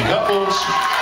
Linda Bolso.